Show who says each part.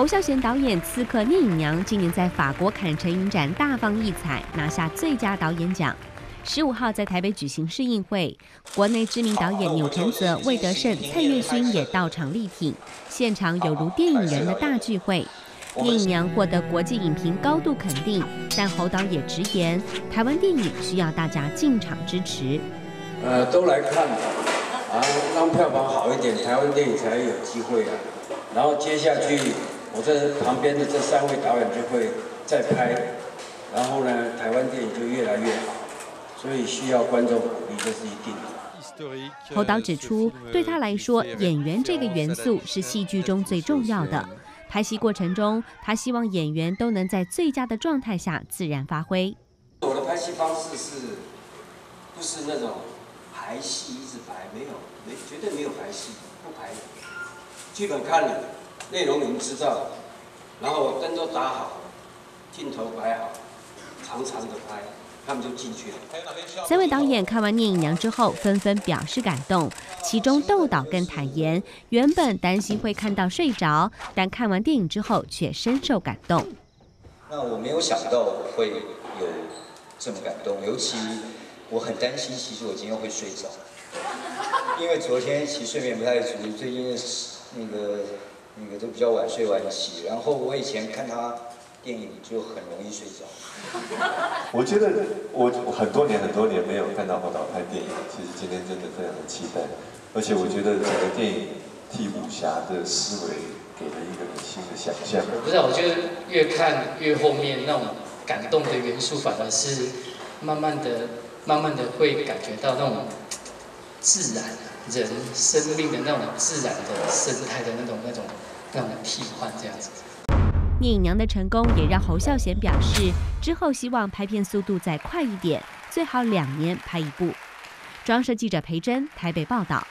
Speaker 1: 侯孝贤导演《刺客聂隐娘》今年在法国坎城影展大放异彩，拿下最佳导演奖。十五号在台北举行试映会，国内知名导演钮承泽、魏德胜、蔡岳勋也到场力挺，现场有如电影人的大聚会。《聂隐娘》获得国际影评高度肯定，但侯导也直言，台湾电影需要大家进场支持。
Speaker 2: 呃，都来看吧，啊，让票房好一点，台湾电影才有机会啊。然后接下去，我这旁边的这三位导演就会再拍，然后呢，台湾电影就越来越好。所以需要观众鼓励，这是一定的。
Speaker 1: 侯导指出，对他来说，演员这个元素是戏剧中最重要的。拍戏过程中，他希望演员都能在最佳的状态下自然发挥。
Speaker 2: 我的拍戏方式是，不是那种排戏一直排，没有，没绝对没有排戏，不排。剧本看了，内容你们知道，然后灯都打好，镜头摆好，长长的拍。他们就进去了。
Speaker 1: 三位导演看完《聂隐娘》之后，纷纷表示感动。其中窦导更坦言，原本担心会看到睡着，但看完电影之后却深受感动。
Speaker 3: 那我没有想到会有这么感动，尤其我很担心，其实我今天会睡着，因为昨天其实睡眠不太足，最近那个那个都比较晚睡晚起，然后我以前看他。电影就很容易睡着。
Speaker 4: 我觉得我很多年很多年没有看到侯导拍电影，其实今天真的非常的期待。而且我觉得整个电影替武侠的思维给了一个很新的想象。
Speaker 5: 我不知道，我觉得越看越后面那种感动的元素，反而是慢慢的、慢慢的会感觉到那种自然人生命的那种自然的生态的那种、那种、那种替换这样子。
Speaker 1: 《聂隐娘》的成功也让侯孝贤表示，之后希望拍片速度再快一点，最好两年拍一部。装设记者裴真台北报道。